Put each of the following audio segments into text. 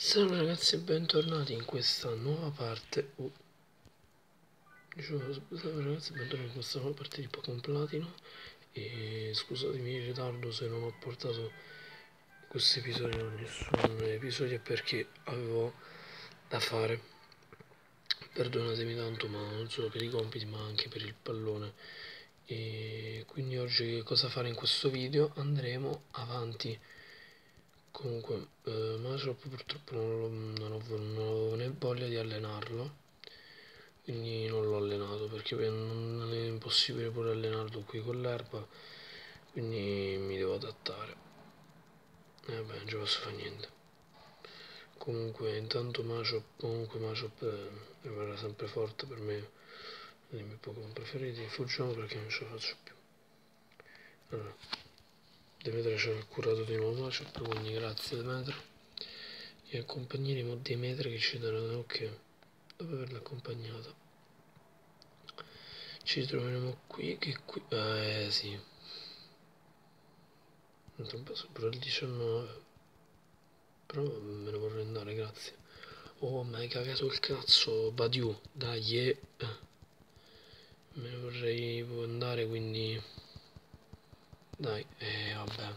Salve ragazzi e bentornati in questa nuova parte uh, Dicevo, salve ragazzi e bentornati in questa nuova parte di Pokémon Platino. E scusatemi il ritardo se non ho portato questo episodio a nessun episodio perché avevo da fare. Perdonatemi tanto ma non solo per i compiti ma anche per il pallone. E quindi oggi cosa fare in questo video? Andremo avanti comunque eh, Masop purtroppo non, non, ho, non avevo né voglia di allenarlo quindi non l'ho allenato perché non è impossibile pure allenarlo qui con l'erba quindi mi devo adattare. E eh, vabbè non ci posso fare niente. Comunque intanto Machop comunque Machop eh, rimarrà sempre forte per me dei miei Pokémon preferiti. Fuggiamo perché non ce la faccio più. Allora Demetra ci ha curato di nuovo Macep, quindi grazie Demetra. Gli accompagneremo Demetra che ci darà ok dopo averla accompagnata. Ci troveremo qui che qui. Eh sì. Non passo pure il 19. Però me ne vorrei andare, grazie. Oh, ma hai cagato il cazzo, Badiou, dai, eh. Me ne vorrei andare, quindi... Dai, eh vabbè.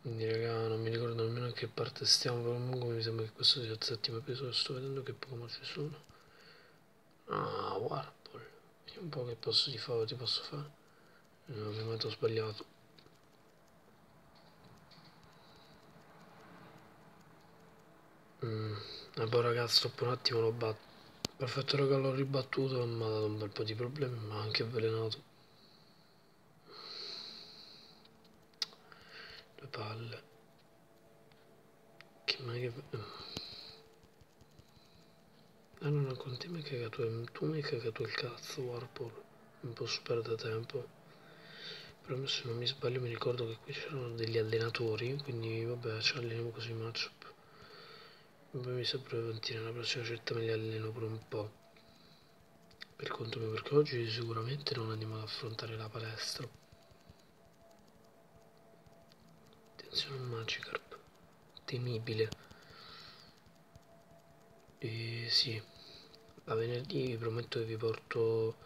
Quindi raga, non mi ricordo nemmeno a che parte stiamo, però comunque mi sembra che questo sia il settimo episodio, sto vedendo che Pokémon ci sono. Ah. Vediamo un po' che posso di fare, ti posso fare. No, ovviamente ho sbagliato. Mm. E poi ragazzi, dopo un attimo lo batto. Perfetto raga, l'ho ribattuto, mi ha dato un bel po' di problemi, ma anche avvelenato. Palle. Che mai ah no no con te mi hai cagato tu mi hai cagato il cazzo Warpole. Non posso perdere tempo. Però se non mi sbaglio mi ricordo che qui c'erano degli allenatori quindi vabbè ci alleniamo così matchup. Poi mi sa preventina la prossima certa me li alleno pure un po' per conto mio perché oggi sicuramente non andiamo ad affrontare la palestra Attenzione un Magikarp. Temibile. E sì. A venerdì vi prometto che vi porto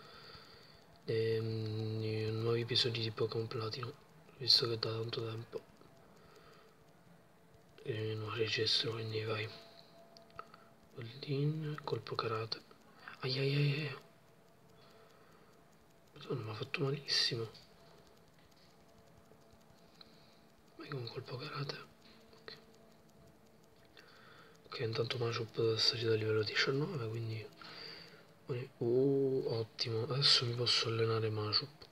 ehm, nuovi episodi di Pokémon Platino. Visto che da tanto tempo. E non registro, quindi vai. Goldin, colpo karate. Ai ai ai. Madonna, mi ha fatto malissimo. Con un colpo karate. Ok, ok intanto Machup è salito a livello 19 quindi uh, ottimo. Adesso mi posso allenare Machup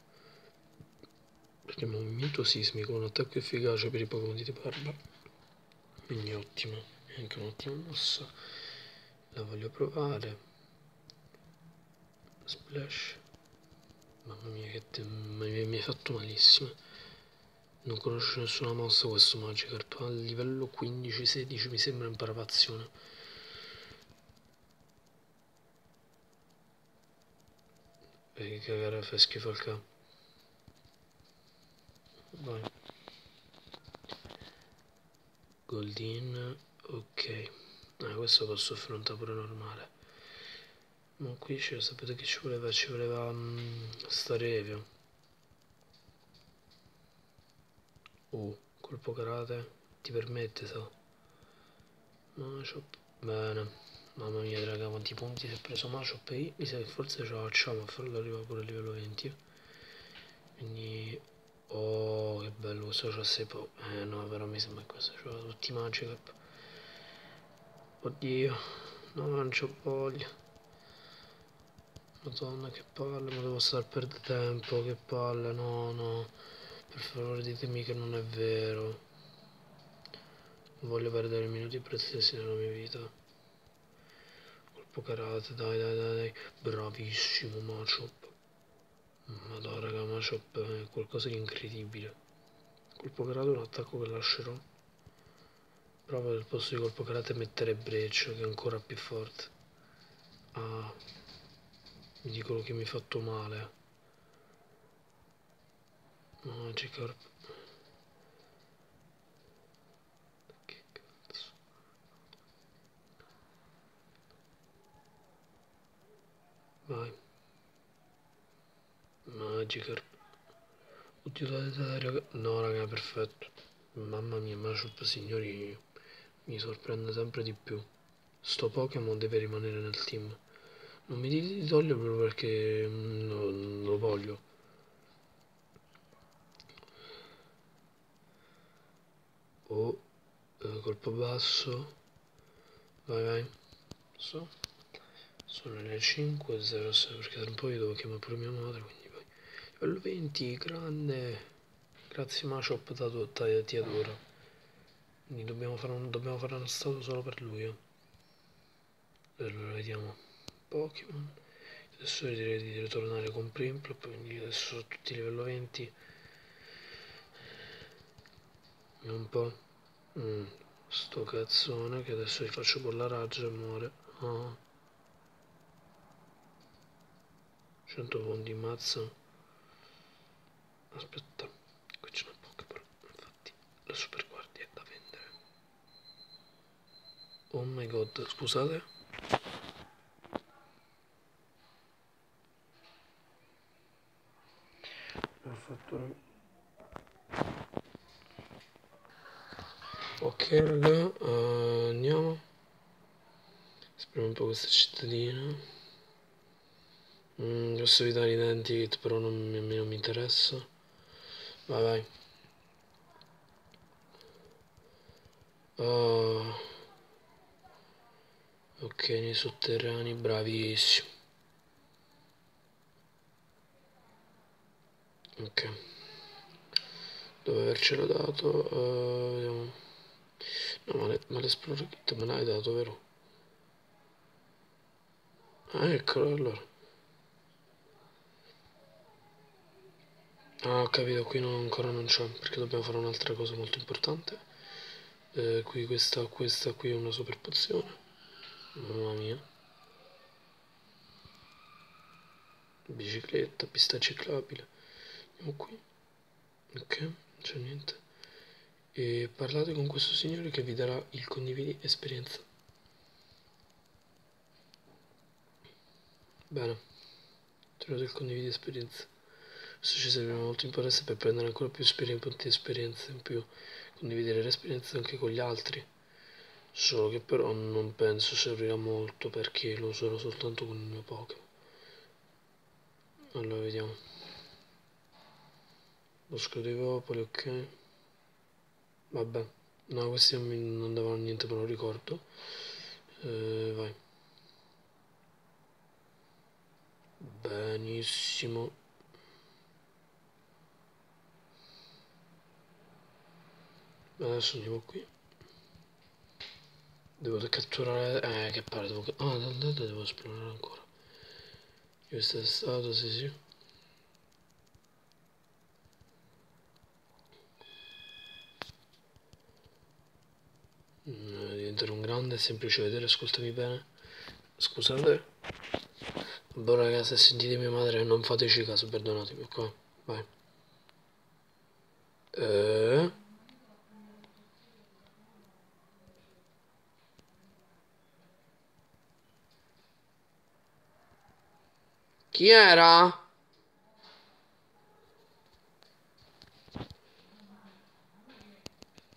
perché è un movimento sismico un attacco efficace per i Pokémon di tipo quindi ottimo è anche un'ottima mossa. La voglio provare. Splash. Mamma mia che te... mi hai fatto malissimo non conosce nessuna mossa questo Magikarp. A livello 15-16 mi sembra in preparazione. E che cagare fa schifo al capo. Vai. Goldin. Ok. Ah, questo posso affrontare pure normale. Ma qui sapete che ci voleva? Ci voleva um, stare evio. Uh, colpo karate ti permette, so. Machop. Bene. Mamma mia, raga, quanti punti si è preso Machop mi sa che forse ce la facciamo a farlo arrivare pure a livello 20. Quindi... Oh, che bello, questo c'ha 6 po'. Eh no, però mi sembra che questo c'ha tutti i Magikarp. Oddio. No, non c'ho voglia. Madonna, che palle, ma devo stare perdere tempo, che palle, no, no. Per favore ditemi che non è vero. Non voglio perdere minuti preziosi nella mia vita. Colpo karate, dai dai dai dai. Bravissimo Machop. Madonna raga, Machop è qualcosa di incredibile. Colpo karate è un attacco che lascerò. Prova al posto di colpo karate mettere breccia che è ancora più forte. Ah, mi dicono che mi ha fatto male. Magikarp che cazzo. Vai. Magikarp utilizzo l'aereo no raga perfetto. Mamma mia Machup signori mi sorprende sempre di più. Sto Pokémon deve rimanere nel team. Non mi di toglierlo perché mm, non lo voglio. Oh, eh, colpo basso. Vai, vai. So. Sono le 5 06 perché tra un po' io devo chiamare pure mia madre, quindi poi. Livello 20, grande. Grazie Machop dato tagliatura. Quindi dobbiamo fare, un, dobbiamo fare uno stato solo per lui. Eh. Allora vediamo. Pokémon. Adesso direi di ritornare con Primplop, quindi adesso sono tutti livello 20. Un po'. Mm, sto cazzone che adesso gli faccio con la raggia e muore. Oh. 100 fondi mazza. Aspetta, qui c'è una Pokéball, infatti la super guardia è da vendere. Oh my god, scusate. Ok raga, uh, andiamo. Speriamo un po' questa cittadina. Mm, posso evitare i denti, però non, non mi interessa. Vai, vai. Oh. Ok, nei sotterranei, bravissimo. Ok. Dove avercelo dato? Uh, vediamo. No, ma, ma l'Explorer Kit me l'hai dato, vero? Ah, eccolo allora. Ah, ho capito, qui non, ancora non c'è, perché dobbiamo fare un'altra cosa molto importante. Eh, qui questa, questa qui è una super pozione. Mamma mia. Bicicletta, pista ciclabile. Andiamo qui. Ok, non c'è niente. E parlate con questo signore che vi darà il condividi esperienza. Bene. Trovato il condividi esperienza. Questo ci serve molto interesse per prendere ancora più esperienze, esperienze in più, condividere le esperienze anche con gli altri. Solo che però non penso servirà molto perché lo userò soltanto con il mio Pokémon. Allora vediamo. Bosco dei Popoli, ok. Vabbè. No, questi non, mi, non davano niente, me lo ricordo. Eh, vai. Benissimo. adesso andiamo qui devo catturare eh che pare devo ah dead devo esplorare ancora questo è stato sì sì diventare un grande è semplice vedere ascoltami bene scusate boh ragazzi se sentite mia madre non fateci caso perdonatemi ok vai eh Chi era?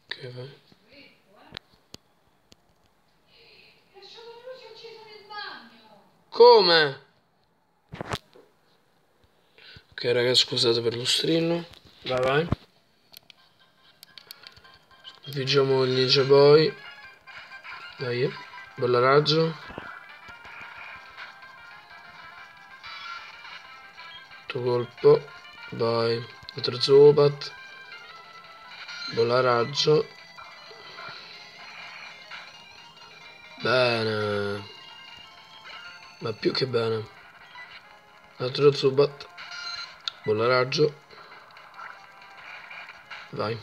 Che va? Come? Ok ragazzi scusate per lo strillo Vai vai Sconfiggiamo il ninja boy Dai Bella raggio Altro colpo. Vai. Altro Zubat. Bolla raggio. Bene. Ma più che bene. Altro Zubat. Bolla raggio. Vai.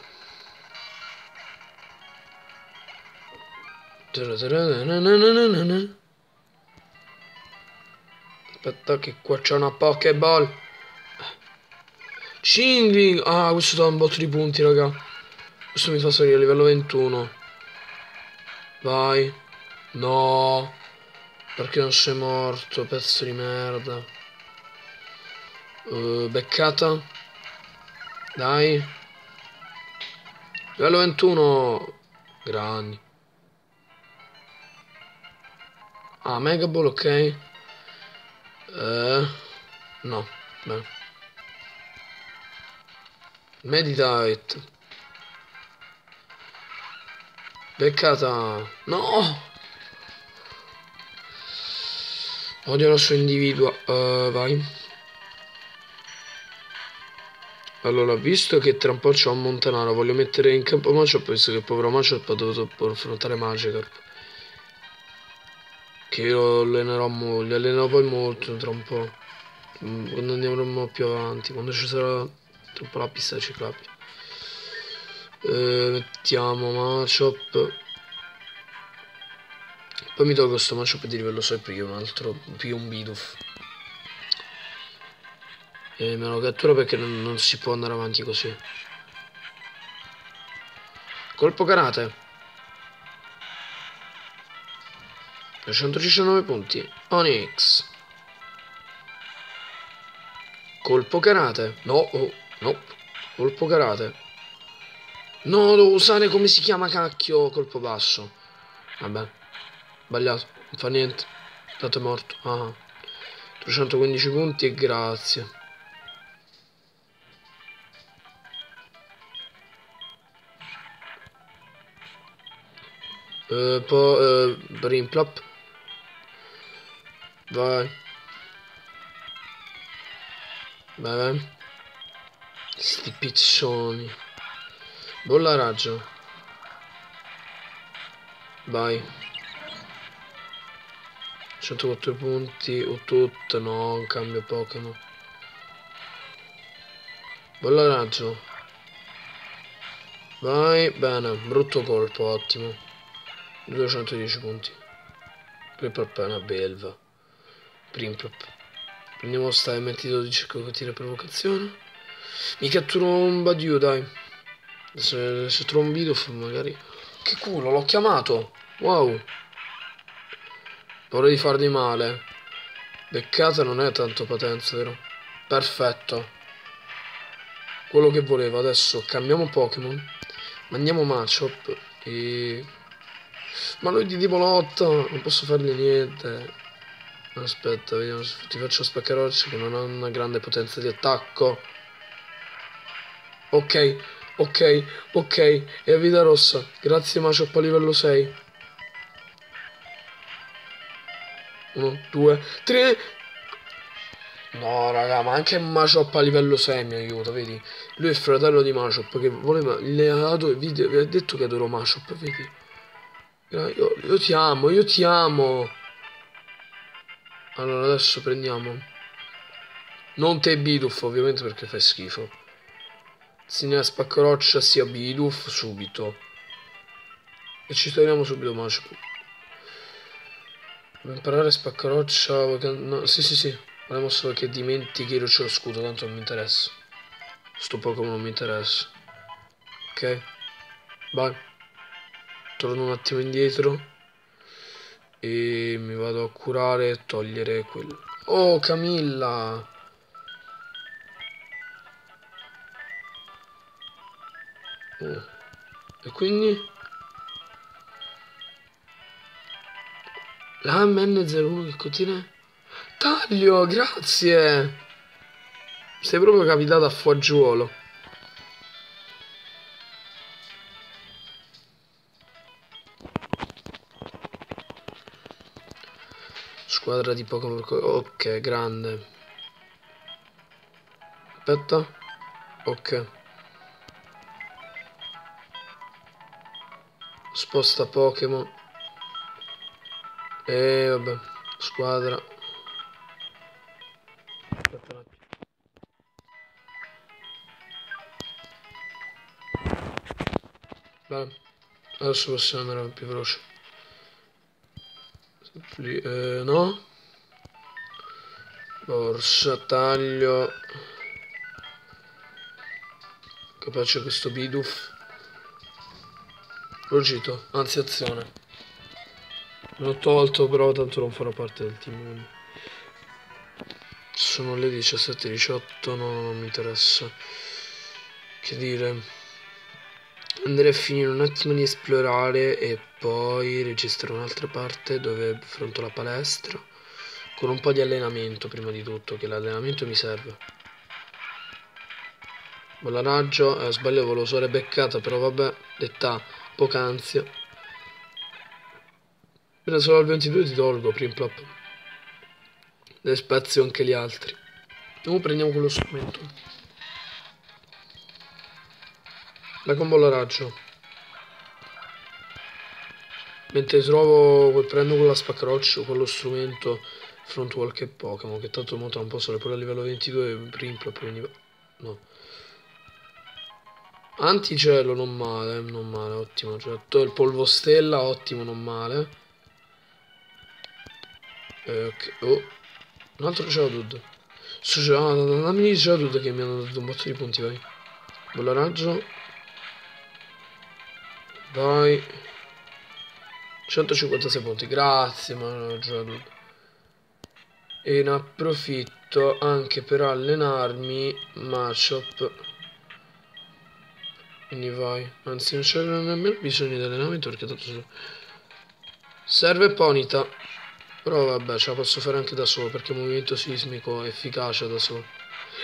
Aspetta che qua c'è una Pokéball. Shingling! Ah, questo dà un botto di punti, raga. Questo mi fa salire a livello 21. Vai. No. Perché non sei morto, pezzo di merda. Uh, beccata. Dai. Livello 21. Grandi. Ah, Mega Ball, ok. Eh, no, beh. Meditate. Beccata. No! Odio il suo individuo. Uh, vai. Allora, visto che tra un po' c'ho un Montanaro, voglio mettere in campo Machop, visto che il povero Machop ha dovuto affrontare Magikarp. Che io allenerò molto, li allenerò poi molto tra un po'. Mm, quando andremo più avanti, quando ci sarà troppo la pista ciclabile. Eh, mettiamo Machop. Poi mi tolgo questo Machop di livello 6 perché un altro, più un Bidoof. E me lo cattura perché non, non si può andare avanti così. Colpo karate. 219 punti. Onyx. Colpo karate. No, oh, no. Colpo karate. No, devo usare come si chiama cacchio colpo basso. Vabbè. Sbagliato. Non fa niente. Tanto è morto. Ah. 315 punti e grazie. Uh, po, uh, Brimplop. Vai. Vai, vai. Sti piccioni. Bolla raggio. Vai. 104 punti o tutto, no, cambio Pokémon. Bolla raggio. Vai, bene, brutto colpo, ottimo. 210 punti. Primprop è una belva. Primprop. Prendiamo sta MT12 che tira provocazione. Mi catturo un Badiou, dai. Se, se trovo un Bidoff magari... Che culo, l'ho chiamato. Wow. Vorrei fargli male. Beccata non è tanto potenza, vero? Perfetto. Quello che volevo. Adesso cambiamo Pokémon. Mandiamo Machop e ma lui di tipo lotta, non posso fargli niente. Aspetta, vediamo se ti faccio spaccaroccia che non ha una grande potenza di attacco. Ok, ok, ok, e a vita rossa. Grazie Machop a livello 6. 1, 2, 3. No, raga, ma anche Machop a livello 6 mi aiuta, vedi? Lui è il fratello di Machop che voleva... Le ha, video, ha detto che adoro Machop, vedi? Io, io ti amo, io ti amo. Allora, adesso prendiamo. Non te Bidoof, ovviamente, perché fai schifo. Segna spaccaroccia sia Bidoof subito. E ci togliamo subito Magic. Devo imparare spaccaroccia. No, sì, sì, sì. Volevo solo che dimentichi io c'ho lo scudo, tanto non mi interessa. Sto Pokémon non mi interessa. Ok? Vai torno un attimo indietro e mi vado a curare e togliere quello oh Camilla oh. e quindi la MN01 che contiene taglio grazie sei proprio capitato a fagiolo Squadra di Pokémon. Ok, grande. Aspetta. Ok. Sposta Pokémon. E vabbè. Squadra. Aspetta un attimo. Bene. Adesso possiamo andare più veloce. Eh, no? Borsa, taglio. Capace questo biduf. Rugito, anzi azione. L'ho tolto però tanto non farò parte del team. Sono le 17.18, no, non mi interessa. Che dire. Andrei a finire un attimo di esplorare e poi registrare un'altra parte dove affronto la palestra. Con un po' di allenamento prima di tutto, che l'allenamento mi serve. Bolla raggio, eh, sbaglio, volevo usare beccata, però vabbè, detta poca Appena solo al 22 ti tolgo, primplop. Le spezio anche gli altri. Ora prendiamo quello strumento. La combo raggio. Mentre trovo, prendo quella spaccaroccio, quello strumento front qualche Pokémon, che tanto mo tra un po' pure a livello 22 Primplop, quindi no. Anticello non male, non male, ottimo. Cioè, il polvo stella, ottimo, non male. Eh, ok. Oh, un altro Geodude. Ah, dammi di Geodude che mi hanno dato un botto di punti, vai. Bolla raggio. Vai. 156 punti, grazie, ma Geodude e ne approfitto anche per allenarmi Machop quindi vai anzi non c'è nemmeno bisogno di allenamento perché tanto serve Ponita però vabbè ce la posso fare anche da solo perché il movimento sismico è efficace da solo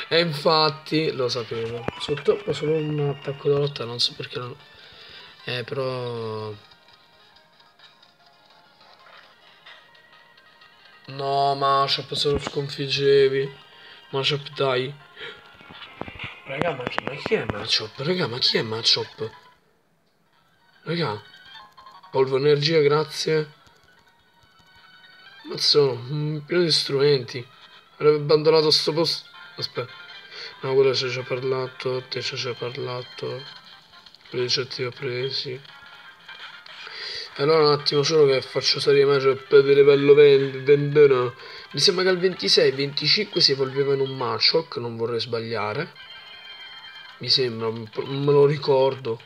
e infatti lo sapevo sotto solo un attacco da lotta non so perché non eh però No, Mashap se lo sconfiggevi. Mashap dai. Raga, ma chi, ma chi è Machop? Raga, ma chi è Machop? Raga. Polvo energia, grazie. Mazzo, pieno di strumenti. Avrebbe abbandonato sto posto. Aspetta. No, quello ci ha già parlato, te ci ha già parlato. Quelli ci ha presi. Allora un attimo solo che faccio salire matchup di livello 20, 21. Mi sembra che al 26, 25 si evolveva in un Machok, non vorrei sbagliare. Mi sembra, non me lo ricordo.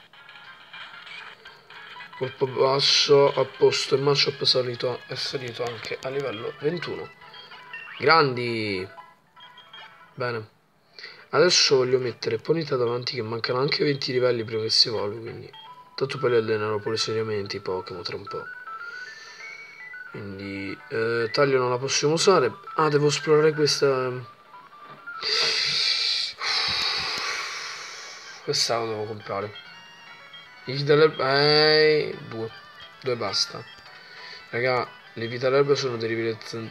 Colpo basso, a posto, Machop è salito, è salito anche a livello 21. Grandi! Bene. Adesso voglio mettere Ponita davanti che mancano anche 20 livelli prima che si evolvi, quindi... Tanto poi li allenerò pure seriamente i Pokémon tra un po'. Quindi eh, taglio non la possiamo usare. Ah, devo esplorare questa. Questa la devo comprare. I vitalerba. Eh, due. Due basta. Raga, le vitalerba sono dei rivelazioni.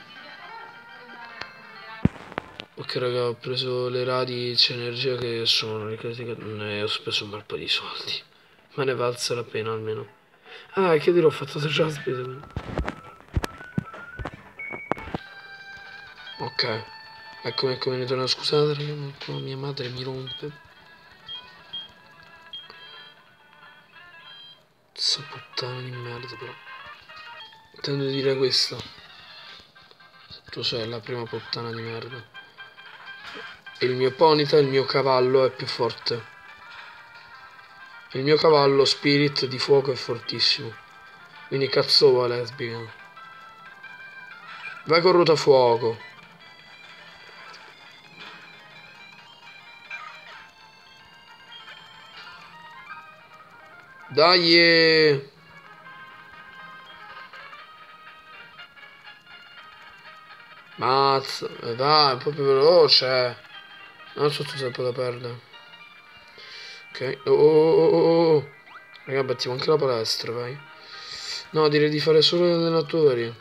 Ok raga, ho preso le radici energia che sono critiche. Ne ho speso un bel po' di soldi. Ma ne valsa la pena almeno. Ah, che dirò, ho fatto già spesa. Ok. Eccomi, eccomi, ritorno. Scusate, ragazzi, mia madre mi rompe. Puttana di merda, però. Intendo dire questo. Tu sei la prima puttana di merda. Il mio ponita, il mio cavallo è più forte. Il mio cavallo Spirit di fuoco è fortissimo. Quindi cazzo va lesbica. Vai con rotafuoco. Dai! Mazza, vai, proprio veloce. Non so tutto tempo da perdere. Ok. Oh, oh, oh, oh, oh. Raga, battiamo anche la palestra, vai. No, direi di fare solo gli allenatori.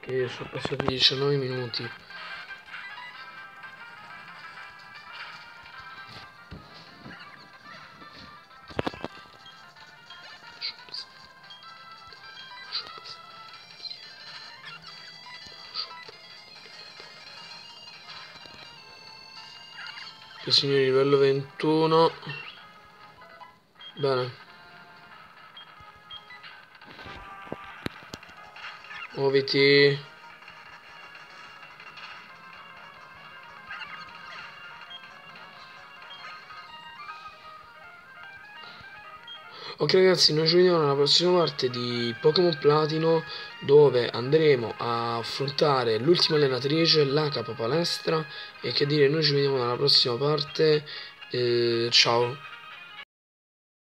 Che sono passati 19 minuti. Signori livello 21 bene. Muoviti Ok ragazzi, noi ci vediamo nella prossima parte di Pokémon Platino dove andremo a affrontare l'ultima allenatrice, la capa palestra e che dire, noi ci vediamo nella prossima parte. Eh, ciao.